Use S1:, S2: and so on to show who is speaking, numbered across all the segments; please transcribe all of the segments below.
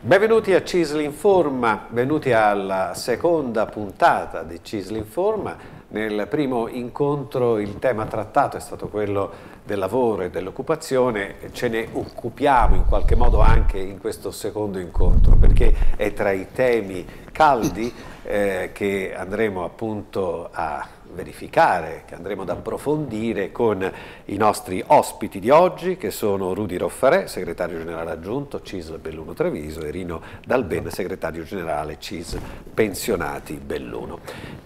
S1: Benvenuti a Cisli Informa, benvenuti alla seconda puntata di Cisli Informa. Nel primo incontro il tema trattato è stato quello del lavoro e dell'occupazione, ce ne occupiamo in qualche modo anche in questo secondo incontro perché è tra i temi caldi eh, che andremo appunto a verificare, che andremo ad approfondire con i nostri ospiti di oggi, che sono Rudy Roffarè, segretario generale aggiunto CISL Belluno Treviso, e Rino Dalben, segretario generale CISL Pensionati Belluno.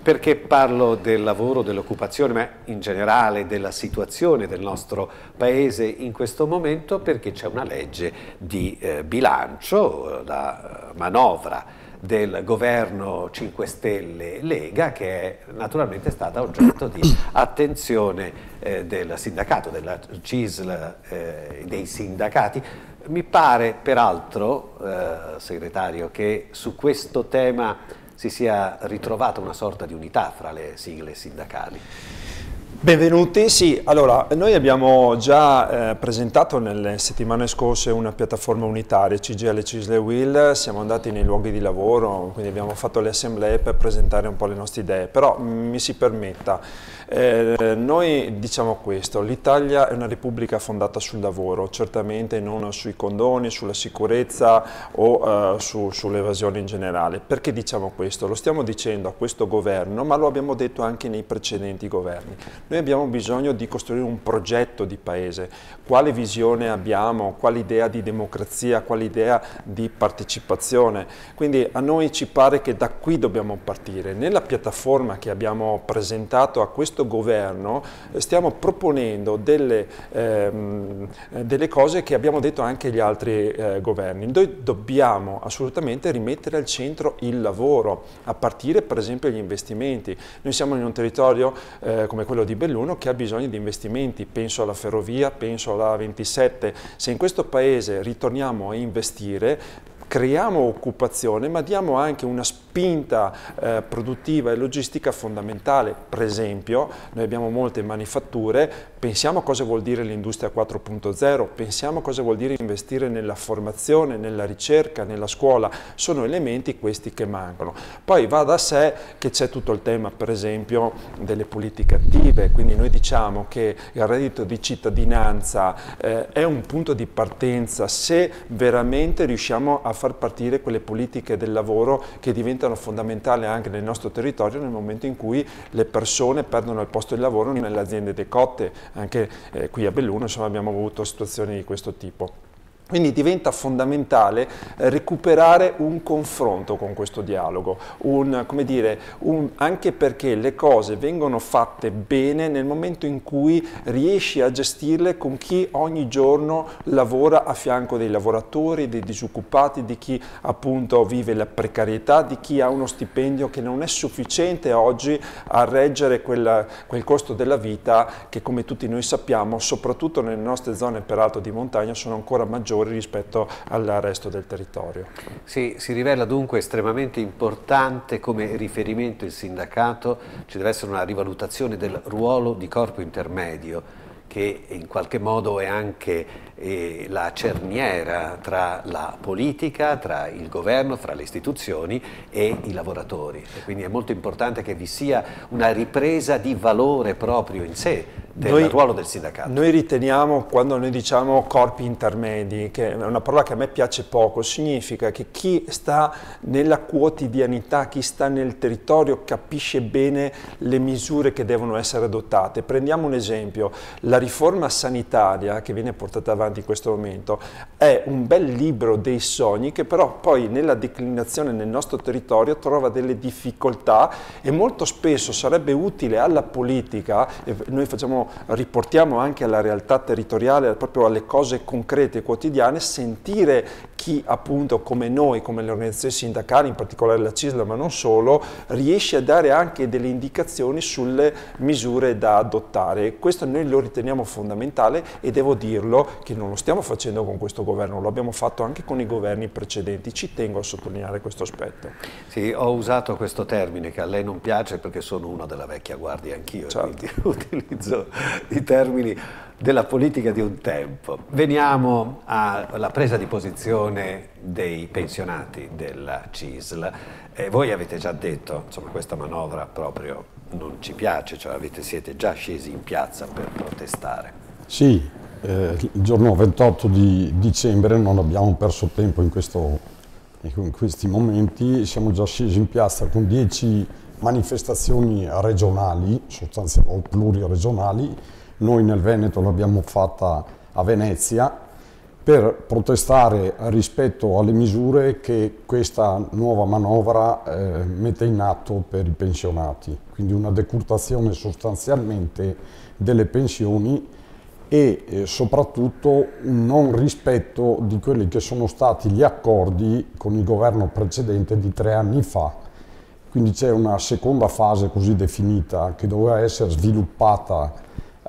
S1: Perché parlo del lavoro, dell'occupazione, ma in generale della situazione del nostro Paese in questo momento? Perché c'è una legge di eh, bilancio, la manovra del governo 5 Stelle Lega che è naturalmente stata oggetto di attenzione eh, del sindacato, della CISL, eh, dei sindacati. Mi pare peraltro, eh, segretario, che su questo tema si sia ritrovata una sorta di unità fra le sigle sindacali.
S2: Benvenuti, sì, allora noi abbiamo già eh, presentato nelle settimane scorse una piattaforma unitaria CGL Cisle Will, siamo andati nei luoghi di lavoro, quindi abbiamo fatto le assemblee per presentare un po' le nostre idee, però mi si permetta, eh, noi diciamo questo, l'Italia è una repubblica fondata sul lavoro, certamente non sui condoni, sulla sicurezza o eh, su, sull'evasione in generale. Perché diciamo questo? Lo stiamo dicendo a questo governo, ma lo abbiamo detto anche nei precedenti governi. Noi abbiamo bisogno di costruire un progetto di paese. Quale visione abbiamo? Quale idea di democrazia? Quale idea di partecipazione? Quindi a noi ci pare che da qui dobbiamo partire. Nella piattaforma che abbiamo presentato a questo governo eh, stiamo proponendo delle, ehm, delle cose che abbiamo detto anche agli altri eh, governi. Noi dobbiamo assolutamente rimettere al centro il lavoro, a partire per esempio dagli investimenti. Noi siamo in un territorio eh, come quello di Belluno che ha bisogno di investimenti, penso alla ferrovia, penso alla 27. Se in questo paese ritorniamo a investire, creiamo occupazione ma diamo anche una spinta eh, produttiva e logistica fondamentale. Per esempio, noi abbiamo molte manifatture, pensiamo a cosa vuol dire l'industria 4.0, pensiamo a cosa vuol dire investire nella formazione, nella ricerca, nella scuola, sono elementi questi che mancano. Poi va da sé che c'è tutto il tema, per esempio, delle politiche attive, quindi noi diciamo che il reddito di cittadinanza eh, è un punto di partenza se veramente riusciamo a far partire quelle politiche del lavoro che diventano fondamentali anche nel nostro territorio nel momento in cui le persone perdono il posto di lavoro nelle aziende decotte, anche eh, qui a Belluno insomma, abbiamo avuto situazioni di questo tipo. Quindi diventa fondamentale eh, recuperare un confronto con questo dialogo, un, dire, un, anche perché le cose vengono fatte bene nel momento in cui riesci a gestirle con chi ogni giorno lavora a fianco dei lavoratori, dei disoccupati, di chi appunto vive la precarietà, di chi ha uno stipendio che non è sufficiente oggi a reggere quel, quel costo della vita che come tutti noi sappiamo, soprattutto nelle nostre zone peraltro di montagna, sono ancora maggiori maggiori rispetto al resto del territorio.
S1: Sì, si rivela dunque estremamente importante come riferimento il sindacato, ci deve essere una rivalutazione del ruolo di corpo intermedio che in qualche modo è anche eh, la cerniera tra la politica, tra il governo, tra le istituzioni e i lavoratori. E quindi è molto importante che vi sia una ripresa di valore proprio in sé del noi, ruolo del sindacato.
S2: Noi riteniamo, quando noi diciamo corpi intermedi, che è una parola che a me piace poco, significa che chi sta nella quotidianità, chi sta nel territorio capisce bene le misure che devono essere adottate. Prendiamo un esempio, la riforma sanitaria che viene portata avanti in questo momento è un bel libro dei sogni che però poi nella declinazione nel nostro territorio trova delle difficoltà e molto spesso sarebbe utile alla politica, noi facciamo riportiamo anche alla realtà territoriale, proprio alle cose concrete quotidiane, sentire chi appunto come noi, come le organizzazioni sindacali, in particolare la CISLA ma non solo, riesce a dare anche delle indicazioni sulle misure da adottare. Questo noi lo riteniamo fondamentale e devo dirlo che non lo stiamo facendo con questo governo, lo abbiamo fatto anche con i governi precedenti, ci tengo a sottolineare questo aspetto.
S1: Sì, ho usato questo termine che a lei non piace perché sono uno della vecchia guardia anch'io, certo. quindi utilizzo i termini della politica di un tempo. Veniamo alla presa di posizione dei pensionati della CISL. Eh, voi avete già detto, insomma, questa manovra proprio non ci piace, cioè avete, siete già scesi in piazza per protestare.
S3: Sì, eh, il giorno 28 di dicembre non abbiamo perso tempo in, questo, in questi momenti, siamo già scesi in piazza con 10 manifestazioni regionali, sostanzialmente pluriregionali, noi nel Veneto l'abbiamo fatta a Venezia per protestare rispetto alle misure che questa nuova manovra eh, mette in atto per i pensionati, quindi una decurtazione sostanzialmente delle pensioni e eh, soprattutto un non rispetto di quelli che sono stati gli accordi con il governo precedente di tre anni fa. Quindi c'è una seconda fase così definita che doveva essere sviluppata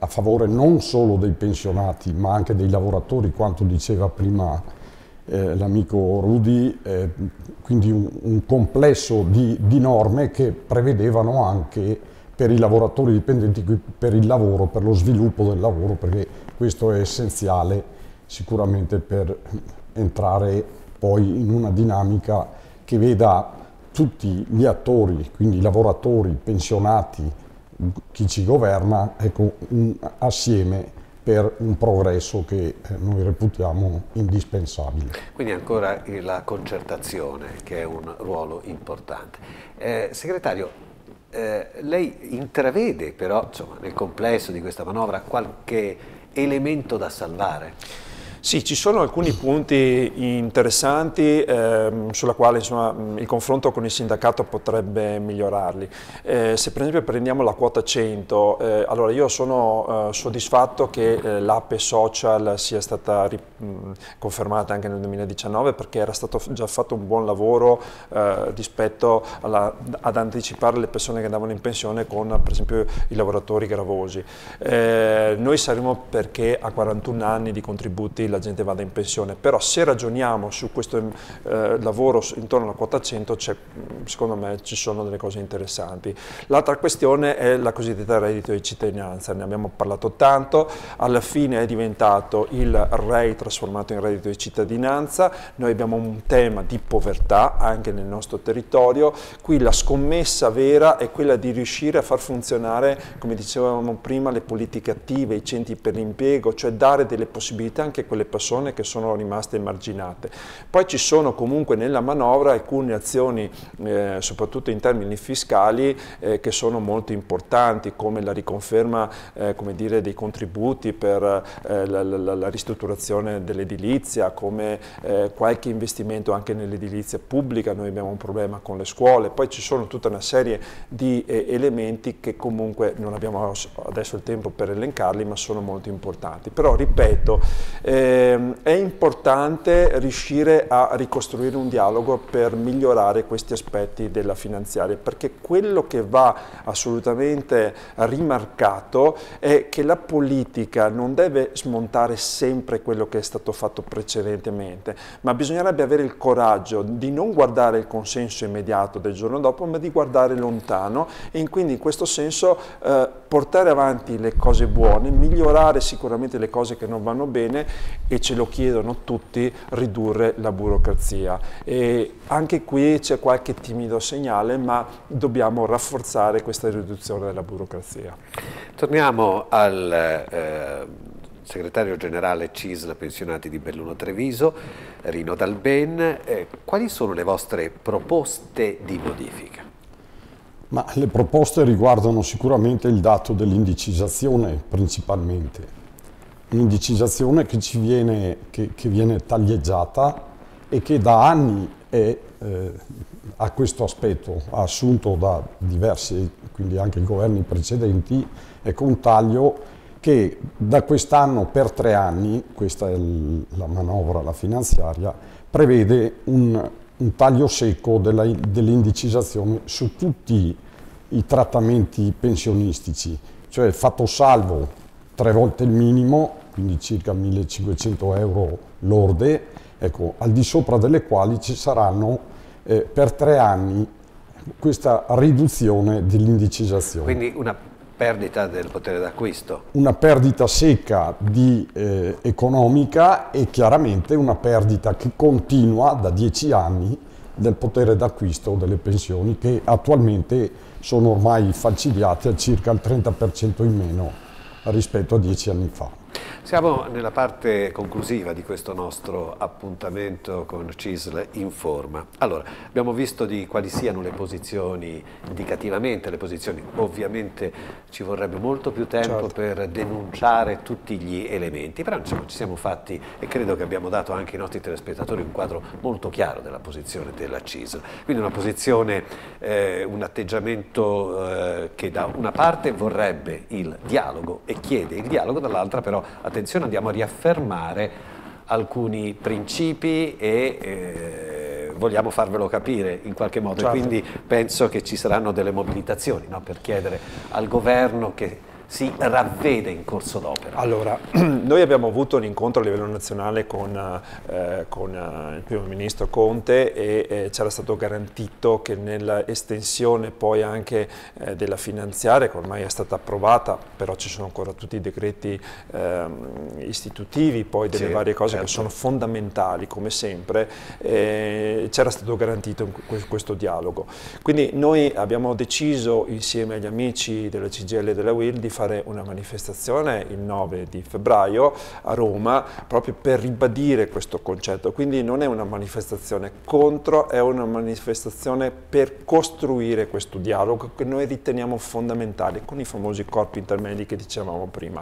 S3: a favore non solo dei pensionati ma anche dei lavoratori, quanto diceva prima eh, l'amico Rudi, eh, quindi un, un complesso di, di, norme che prevedevano anche per i lavoratori dipendenti, per il lavoro, per lo sviluppo del lavoro, perché questo è essenziale sicuramente per entrare poi in una dinamica che veda tutti gli attori, quindi lavoratori, pensionati, chi ci governa ecco, un, assieme per un progresso che eh, noi reputiamo indispensabile.
S1: Quindi ancora la concertazione che è un ruolo importante. Eh, segretario, eh, lei intravede però insomma, nel complesso di questa manovra qualche elemento da salvare?
S2: Sì, ci sono alcuni punti interessanti ehm, sulla quale insomma, il confronto con il sindacato potrebbe migliorarli. Eh, se per esempio prendiamo la quota 100, eh, allora io sono eh, soddisfatto che eh, l'APE social sia stata mh, confermata anche nel 2019 perché era stato già fatto un buon lavoro eh, rispetto alla, ad anticipare le persone che andavano in pensione con per esempio i lavoratori gravosi. Eh, noi saremo perché a 41 anni di contributi la gente vada in pensione, però se ragioniamo su questo eh, lavoro intorno alla quota 100, secondo me ci sono delle cose interessanti. L'altra questione è la cosiddetta reddito di cittadinanza, ne abbiamo parlato tanto, alla fine è diventato il REI trasformato in reddito di cittadinanza, noi abbiamo un tema di povertà anche nel nostro territorio, qui la scommessa vera è quella di riuscire a far funzionare, come dicevamo prima, le politiche attive, i centri per l'impiego, cioè dare delle possibilità anche a quelle le persone che sono rimaste emarginate. Poi ci sono comunque nella manovra alcune azioni, eh, soprattutto in termini fiscali, eh, che sono molto importanti, come la riconferma eh, come dire, dei contributi per eh, la, la, la, ristrutturazione dell'edilizia, come eh, qualche investimento anche nell'edilizia pubblica, noi abbiamo un problema con le scuole, poi ci sono tutta una serie di eh, elementi che comunque non abbiamo adesso il tempo per elencarli, ma sono molto importanti. Però ripeto, eh, eh, è importante riuscire a ricostruire un dialogo per migliorare questi aspetti della finanziaria, perché quello che va assolutamente rimarcato è che la politica non deve smontare sempre quello che è stato fatto precedentemente, ma bisognerebbe avere il coraggio di non guardare il consenso immediato del giorno dopo, ma di guardare lontano e quindi in questo senso eh, portare avanti le cose buone, migliorare sicuramente le cose che non vanno bene e ce lo chiedono tutti, ridurre la burocrazia. E anche qui c'è qualche timido segnale, ma dobbiamo rafforzare questa riduzione della burocrazia.
S1: Torniamo al eh, segretario generale CISL pensionati di Belluno Treviso, Rino Dalben. Eh, quali sono le vostre proposte di modifica?
S3: Ma le proposte riguardano sicuramente il dato dell'indicizzazione principalmente un'indicizzazione che, ci viene, che, che viene taglieggiata e che da anni è, eh, ha questo aspetto, ha assunto da diversi, quindi anche i governi precedenti, ecco un taglio che da quest'anno per tre anni, questa è la manovra, la finanziaria, prevede un, un taglio secco dell'indicizzazione su tutti i trattamenti pensionistici, cioè fatto salvo tre volte il minimo, quindi circa 1500 euro lorde, ecco, al di sopra delle quali ci saranno eh, per tre anni questa riduzione dell'indicizzazione.
S1: Quindi una perdita del potere d'acquisto.
S3: Una perdita secca di, eh, economica e chiaramente una perdita che continua da dieci anni del potere d'acquisto delle pensioni che attualmente sono ormai falcidiate a circa il 30% in meno rispetto a dieci anni fa.
S1: Siamo nella parte conclusiva di questo nostro appuntamento con CISL Informa. Allora, abbiamo visto di quali siano le posizioni, indicativamente le posizioni, ovviamente ci vorrebbe molto più tempo certo. per denunciare tutti gli elementi, però insomma ci siamo fatti e credo che abbiamo dato anche ai nostri telespettatori un quadro molto chiaro della posizione della CISL. Quindi una posizione, eh, un atteggiamento eh, che da una parte vorrebbe il dialogo e chiede il dialogo, dall'altra però attenzione andiamo a riaffermare alcuni principi e eh, vogliamo farvelo capire in qualche modo certo. quindi penso che ci saranno delle mobilitazioni no, per chiedere al governo che si ravvede in corso d'opera?
S2: Allora, noi abbiamo avuto un incontro a livello nazionale con, eh, con eh, il primo ministro Conte e eh, c'era stato garantito che nell'estensione poi anche eh, della finanziaria, che ormai è stata approvata, però ci sono ancora tutti i decreti ehm, istitutivi, poi delle sì, varie cose certo. che sono fondamentali come sempre, eh, c'era stato garantito questo dialogo. Quindi noi abbiamo deciso insieme agli amici della CGL e della WIL di fare una manifestazione il 9 di febbraio a Roma proprio per ribadire questo concetto. Quindi non è una manifestazione contro, è una manifestazione per costruire questo dialogo che noi riteniamo fondamentale con i famosi corpi intermedi che dicevamo prima.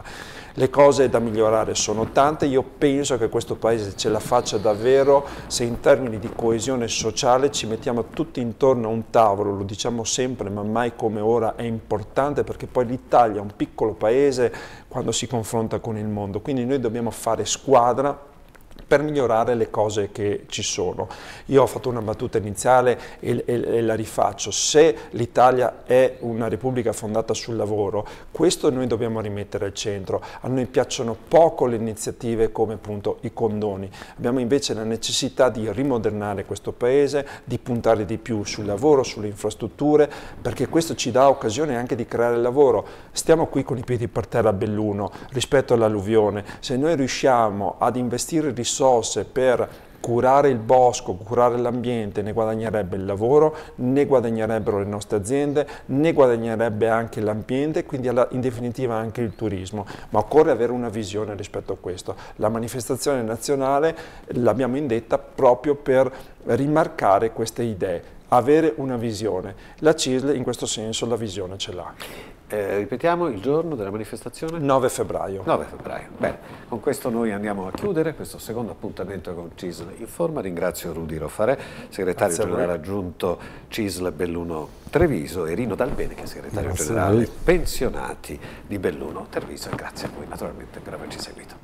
S2: Le cose da migliorare sono tante, io penso che questo Paese ce la faccia davvero se in termini di coesione sociale ci mettiamo tutti intorno a un tavolo, lo diciamo sempre ma mai come ora è importante perché poi l'Italia è un piccolo piccolo paese quando si confronta con il mondo, quindi noi dobbiamo fare squadra per migliorare le cose che ci sono. Io ho fatto una battuta iniziale e, e, e la rifaccio. Se l'Italia è una repubblica fondata sul lavoro, questo noi dobbiamo rimettere al centro. A noi piacciono poco le iniziative come appunto i condoni. Abbiamo invece la necessità di rimodernare questo paese, di puntare di più sul lavoro, sulle infrastrutture, perché questo ci dà occasione anche di creare lavoro. Stiamo qui con i piedi per terra a Belluno rispetto all'alluvione. Se noi riusciamo ad investire risorse risorse per curare il bosco, curare l'ambiente, ne guadagnerebbe il lavoro, ne guadagnerebbero le nostre aziende, ne guadagnerebbe anche l'ambiente e quindi in definitiva anche il turismo. Ma occorre avere una visione rispetto a questo. La manifestazione nazionale l'abbiamo indetta proprio per rimarcare queste idee, avere una visione. La CISL in questo senso la visione ce l'ha.
S1: Eh, ripetiamo il giorno della manifestazione?
S2: 9 febbraio.
S1: 9 febbraio. Bene, con questo noi andiamo a chiudere questo secondo appuntamento con CISL Informa. Ringrazio Rudi Rofare, segretario Grazie generale aggiunto CISL Belluno Treviso e Rino Dalbene, che è segretario Grazie generale pensionati di Belluno Treviso. E grazie a voi naturalmente per averci seguito.